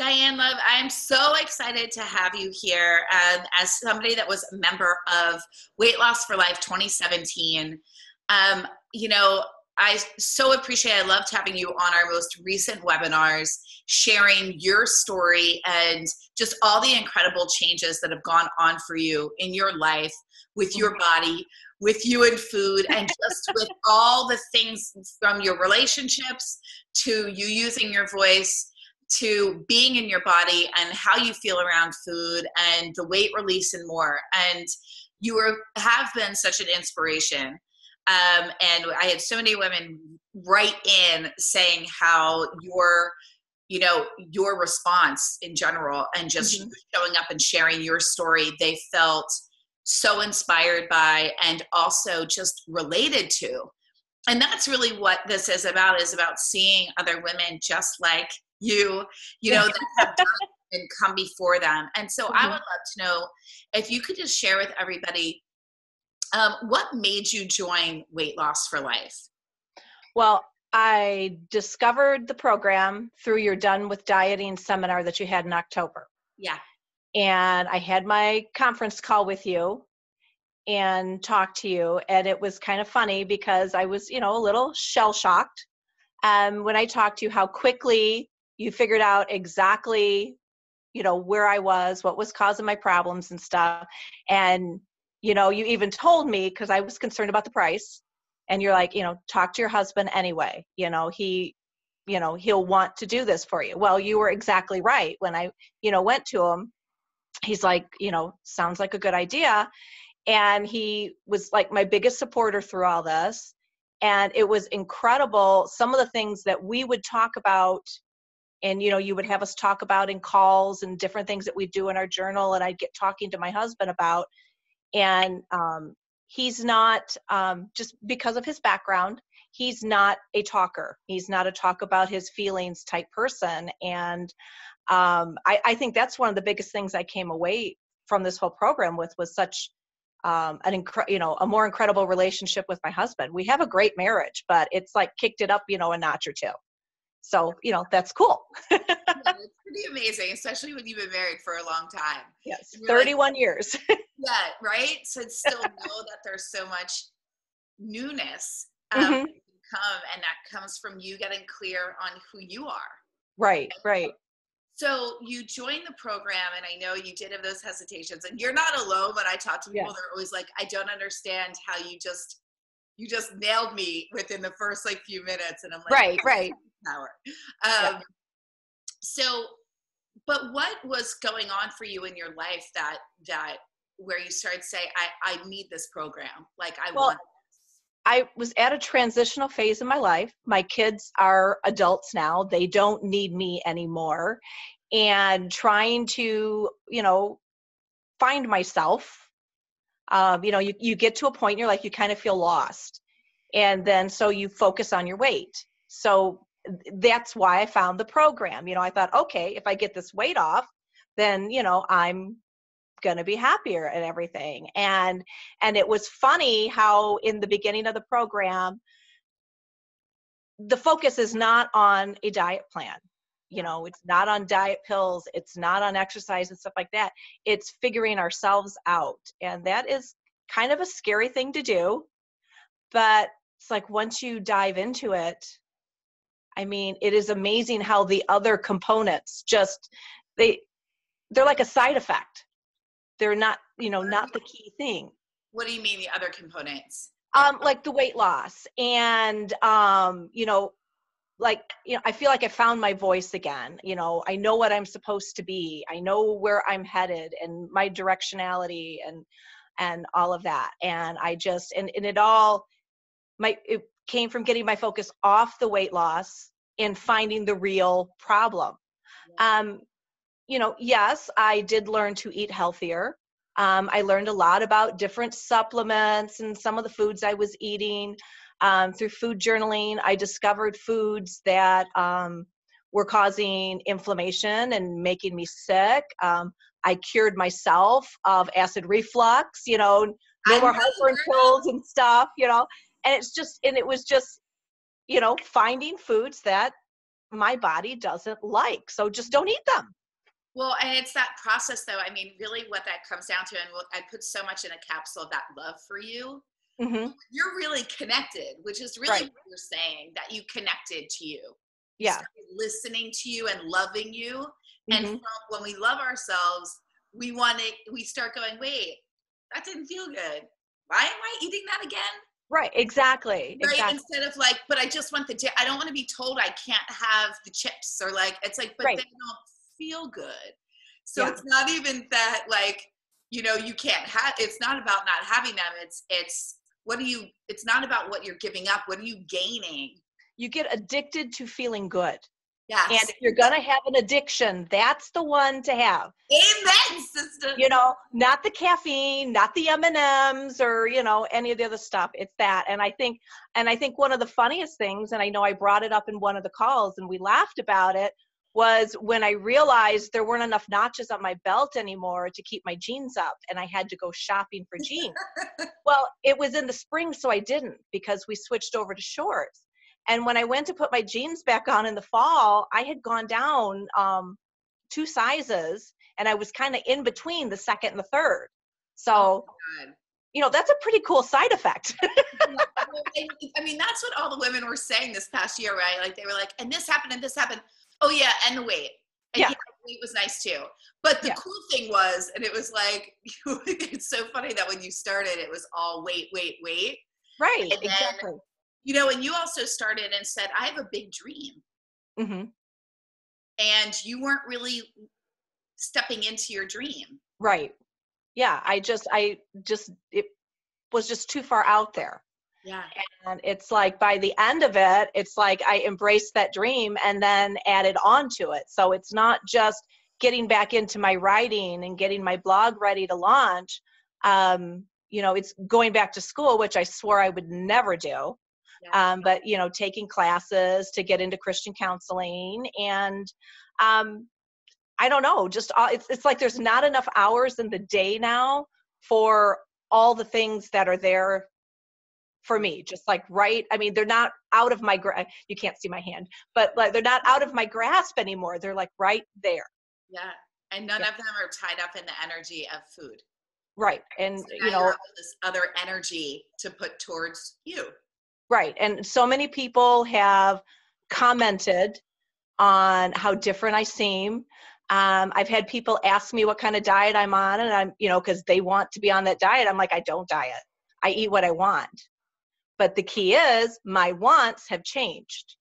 Dianne Love, I'm so excited to have you here um, as somebody that was a member of Weight Loss for Life 2017. Um, you know, I so appreciate, I loved having you on our most recent webinars, sharing your story and just all the incredible changes that have gone on for you in your life with your body, with you and food, and just with all the things from your relationships to you using your voice to being in your body and how you feel around food and the weight release and more. And you are, have been such an inspiration. Um, and I had so many women write in saying how your, you know, your response in general and just mm-hmm. showing up and sharing your story, they felt so inspired by and also just related to. And that's really what this is about is about seeing other women just like you, you know, that have done and come before them. And so mm-hmm. I would love to know if you could just share with everybody um, what made you join Weight Loss for Life? Well, I discovered the program through your Done with Dieting seminar that you had in October. Yeah. And I had my conference call with you and talked to you. And it was kind of funny because I was, you know, a little shell shocked um, when I talked to you how quickly you figured out exactly you know where i was what was causing my problems and stuff and you know you even told me because i was concerned about the price and you're like you know talk to your husband anyway you know he you know he'll want to do this for you. Well you were exactly right when i you know went to him. He's like you know sounds like a good idea and he was like my biggest supporter through all this and it was incredible some of the things that we would talk about and you know you would have us talk about in calls and different things that we do in our journal and i'd get talking to my husband about. And um, he's not um, just because of his background he's not a talker. He's not a talk about his feelings type person. And um, I, I, think that's one of the biggest things i came away from this whole program with was such um, an incre- you know a more incredible relationship with my husband. We have a great marriage but it's like kicked it up you know a notch or two so, you know, that's cool. yeah, it's pretty amazing, especially when you've been married for a long time. Yes, 31 like, years. yeah, right? So still know that there's so much newness um, mm-hmm. come, and that comes from you getting clear on who you are. Right, right. So you joined the program, and I know you did have those hesitations, and you're not alone. But I talk to people, they're always like, "I don't understand how you just you just nailed me within the first like few minutes," and I'm like, "Right, right." Power. Um, yeah. So, but what was going on for you in your life that that where you started to say, I I need this program, like I well, want. I was at a transitional phase in my life. My kids are adults now. They don't need me anymore. And trying to, you know, find myself. Um, you know, you, you get to a point you're like, you kind of feel lost. And then so you focus on your weight. So that's why I found the program. You know, I thought, okay, if I get this weight off, then, you know, I'm going to be happier and everything. And and it was funny how in the beginning of the program the focus is not on a diet plan. You know, it's not on diet pills, it's not on exercise and stuff like that. It's figuring ourselves out. And that is kind of a scary thing to do. But it's like once you dive into it, I mean, it is amazing how the other components just they they're like a side effect. They're not, you know, not the key thing. What do you mean the other components? Um, like the weight loss and um, you know, like you know, I feel like I found my voice again. You know, I know what I'm supposed to be. I know where I'm headed and my directionality and and all of that. And I just and, and it all my it came from getting my focus off the weight loss and finding the real problem. Um, you know, yes, I did learn to eat healthier. Um, I learned a lot about different supplements and some of the foods I was eating. Um, through food journaling, I discovered foods that um, were causing inflammation and making me sick. Um, I cured myself of acid reflux, you know, no more heartburn pills and stuff, you know and it's just and it was just you know finding foods that my body doesn't like. So just don't eat them. Well, and it's that process, though. I mean, really, what that comes down to, and I put so much in a capsule of that love for you. Mm-hmm. You're really connected, which is really right. what you're saying that you connected to you. Yeah. listening to you and loving you. Mm-hmm. And from, when we love ourselves, we want to, we start going, wait, that didn't feel good. Why am I eating that again? Right, exactly. Right, exactly. instead of like, but I just want the, I don't want to be told I can't have the chips or like, it's like, but right. they don't feel good. So yeah. it's not even that like, you know, you can't have, it's not about not having them. It's, it's, what do you, it's not about what you're giving up. What are you gaining? You get addicted to feeling good. Yes. And if you're gonna have an addiction, that's the one to have. Amen, sister. You know, not the caffeine, not the M and M's, or you know any of the other stuff. It's that, and I think, and I think one of the funniest things, and I know I brought it up in one of the calls, and we laughed about it, was when I realized there weren't enough notches on my belt anymore to keep my jeans up, and I had to go shopping for jeans. well, it was in the spring, so I didn't because we switched over to shorts. And when I went to put my jeans back on in the fall, I had gone down um, two sizes and I was kind of in between the second and the third. So, oh you know, that's a pretty cool side effect. I mean, that's what all the women were saying this past year, right? Like they were like, and this happened and this happened. Oh, yeah, and the weight. And yeah. yeah weight was nice too. But the yeah. cool thing was, and it was like, it's so funny that when you started, it was all weight, weight, weight. Right, exactly you know and you also started and said i have a big dream. Mm-hmm. and you weren't really stepping into your dream. Right. Yeah i just i just it was just too far out there. Yeah. And it's like by the end of it it's like i embraced that dream and then added on to it. So it's not just getting back into my writing and getting my blog ready to launch. Um, you know it's going back to school which i swore i would never do um, but you know taking classes to get into christian counseling and um, i don't know just all, it's, it's like there's not enough hours in the day now for all the things that are there for me just like right i mean they're not out of my gra- you can't see my hand but like they're not out of my grasp anymore they're like right there. Yeah and none yeah. of them are tied up in the energy of food. Right and so you know this other energy to put towards you Right. And so many people have commented on how different I seem. Um, I've had people ask me what kind of diet I'm on, and I'm, you know, because they want to be on that diet. I'm like, I don't diet. I eat what I want. But the key is my wants have changed.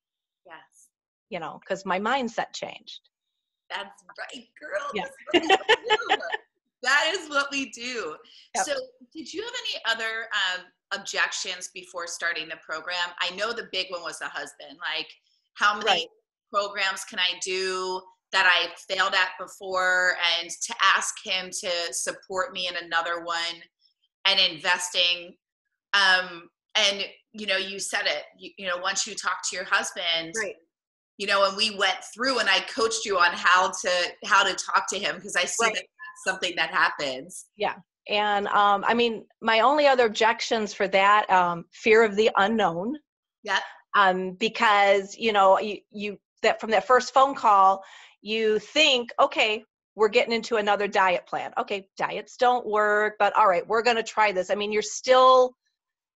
Yes. You know, because my mindset changed. That's right, girl. Yeah. That is what we do. Yep. So, did you have any other um, objections before starting the program? I know the big one was the husband. Like, how many right. programs can I do that I failed at before? And to ask him to support me in another one and investing. Um, and you know, you said it. You, you know, once you talk to your husband, right you know and we went through and i coached you on how to how to talk to him because i see right. that something that happens yeah and um, I mean, my only other objections for that um, fear of the unknown. Yeah. Um, because you know, you, you that from that first phone call, you think, okay, we're getting into another diet plan. Okay, diets don't work, but all right, we're going to try this. I mean, you're still,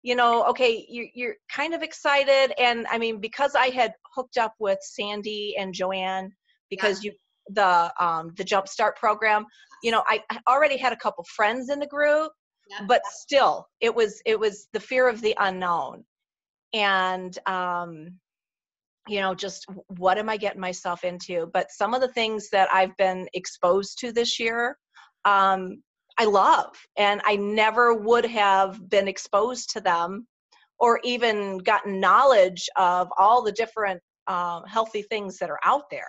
you know, okay, you're, you're kind of excited, and I mean, because I had hooked up with Sandy and Joanne, because yeah. you the um, the Jumpstart program, you know, I already had a couple friends in the group, yeah. but still, it was it was the fear of the unknown, and um, you know, just what am I getting myself into? But some of the things that I've been exposed to this year, um, I love, and I never would have been exposed to them or even gotten knowledge of all the different um, healthy things that are out there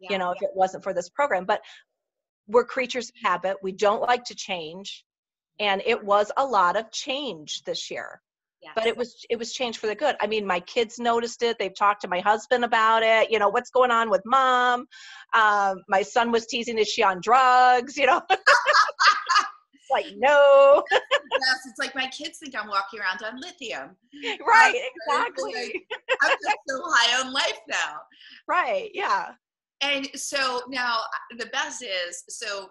yeah, you know, if it wasn't for this program. But we're creatures of habit. We don't like to change. And it was a lot of change this year. Yes. But it was it was change for the good. I mean, my kids noticed it. They've talked to my husband about it. You know, what's going on with mom? Um, my son was teasing, is she on drugs? You know. Like, no. yes, it's like my kids think I'm walking around on lithium. Right, Um, exactly. like, I'm just so high on life now. Right, yeah. And so now the best is so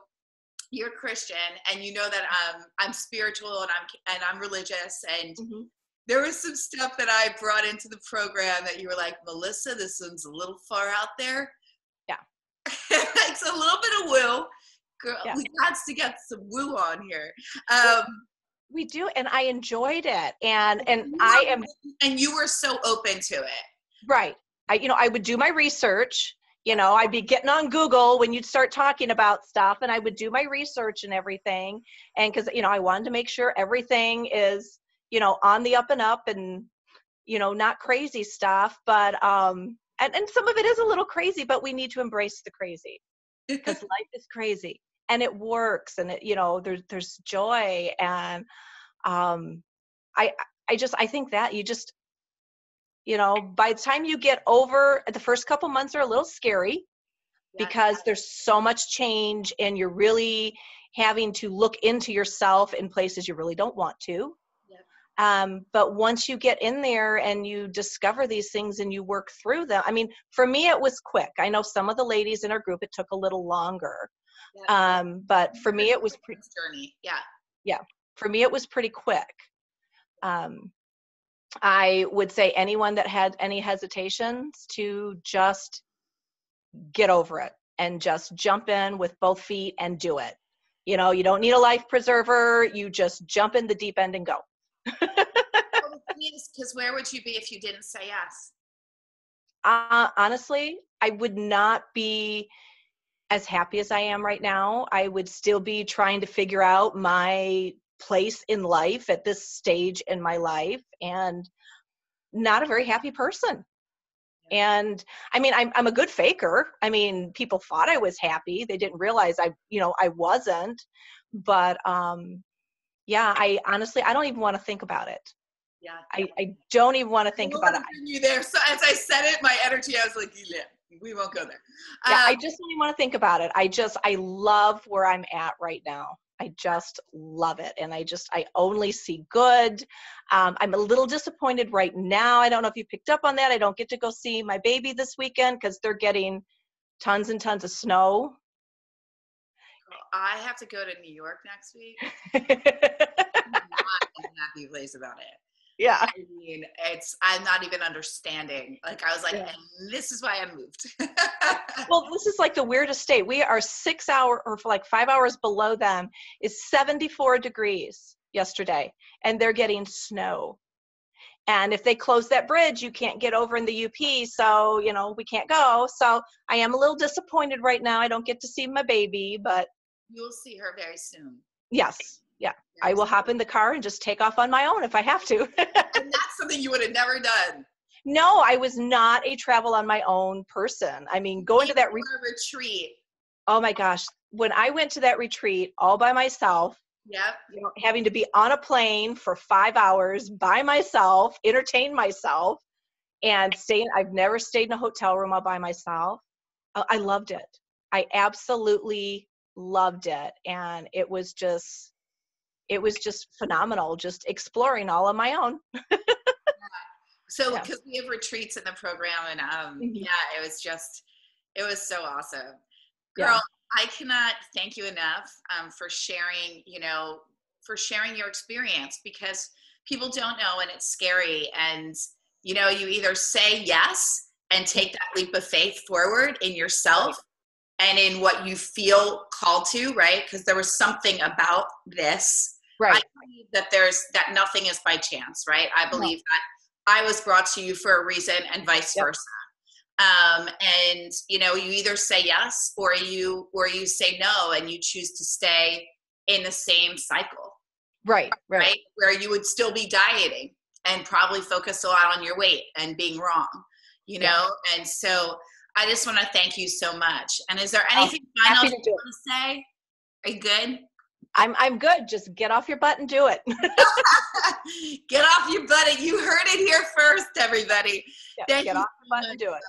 you're Christian and you know that um, I'm spiritual and I'm and I'm religious and Mhm. there was some stuff that I brought into the program that you were like, Melissa, this one's a little far out there. Yeah. it's a little bit of woo. Girl, Yeah. we got to get some woo on here. Um, We do, and I enjoyed it. And and I am and you were so open to it. right. I you know, I would do my research. You know, I'd be getting on Google when you'd start talking about stuff, and I would do my research and everything. And because you know, I wanted to make sure everything is you know on the up and up, and you know, not crazy stuff. But um, and and some of it is a little crazy, but we need to embrace the crazy. because life is crazy and it works and it you know there's there's joy and um i i just i think that you just you know by the time you get over the first couple months are a little scary Yeah. because there's so much change and you're really having to look into yourself in places you really don't want to um, but once you get in there and you discover these things and you work through them i mean for me it was quick i know some of the ladies in our group it took a little longer Yeah. um, but for me it was pretty journey. Yeah. Yeah. for me it was pretty quick um, i would say anyone that had any hesitations to just get over it and just jump in with both feet and do it. You know you don't need a life preserver. You just jump in the deep end and go. Because where would you be if you didn't say yes? uh, honestly i would not be as happy as i am right now. I would still be trying to figure out my place in life at this stage in my life and not a very happy person. And i mean I'm, I'm a good faker. I mean people thought i was happy. They didn't realize i you know i wasn't. But um yeah i honestly i don't even want to think about it. Yeah. i, I don't even want to think about it. you there. So as I said it, my energy, I was like, yeah, we won't go there. yeah i Um, just don't even want to think about it. I just i love where i'm at right now i just love it and i just i only see good um, i'm a little disappointed right now i don't know if you picked up on that i don't get to go see my baby this weekend because they're getting tons and tons of snow I have to go to New York next week. I'm not a happy place about it. Yeah I mean, it's I'm not even understanding. Like I was like, Yeah. this is why I moved. well this is like the weirdest state we are six hour or for like five hours below them is 74 degrees yesterday and they're getting snow and if they close that bridge you can't get over in the up so you know we can't go so i am a little disappointed right now i don't get to see my baby but You'll see her very soon. yes yeah i will hop in the car and just take off on my own if i have to And that's something you would have never done. no i was not a travel on my own person i mean going to that re- retreat. oh my gosh when i went to that retreat all by myself Yep. you know, having to be on a plane for five hours by myself, entertain myself, and staying. I've never stayed in a hotel room all by myself. I loved it. I absolutely loved it, and it was just, it was just phenomenal. Just exploring all on my own. So Yeah. because we have retreats in the program, and um, Mhm. yeah, it was just, it was so awesome. Yeah. Girl, I cannot thank you enough um, for sharing. You know, for sharing your experience because people don't know, and it's scary. And you know, you either say yes and take that leap of faith forward in yourself and in what you feel called to, right? Because there was something about this Right. I believe that there's that nothing is by chance, right? I believe that I was brought to you for a reason and vice Yep. versa. Um, and you know, you either say yes or you or you say no, and you choose to stay in the same cycle, right. Right. right? Where you would still be dieting and probably focus a lot on your weight and being wrong, you Yeah. know. And so, I just want to thank you so much. And is there anything final you to do it. want to say? Are you good? I'm I'm good. Just get off your butt and do it. Get off your butt. You heard it here first, everybody. Yeah, Thank get you off your butt and do it.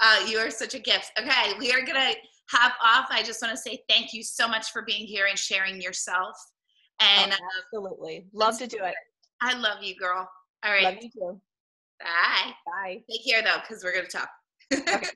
Uh, you are such a gift. Okay, we are going to hop off. I just want to say thank you so much for being here and sharing yourself. And oh, absolutely. Love to do it. I love you, girl. All right. Love you too. Bye. Bye. Take care though, because we're gonna talk. okay.